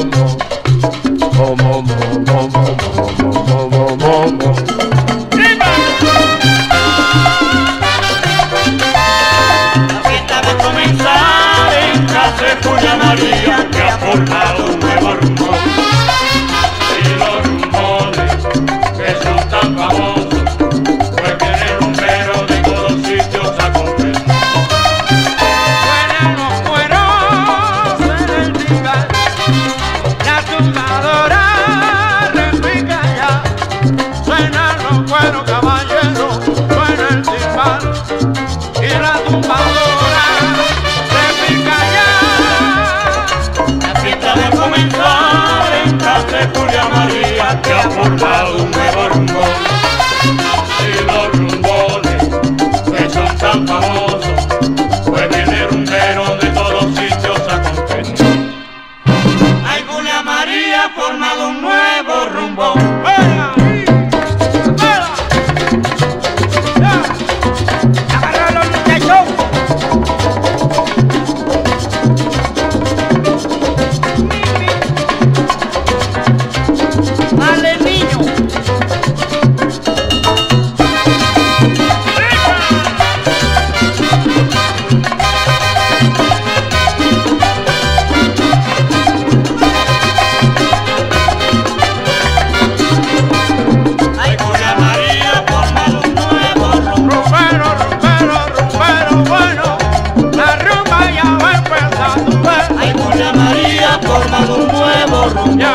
La fiesta va a comenzar en casa María que ha formado tumbadora.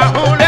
Raúl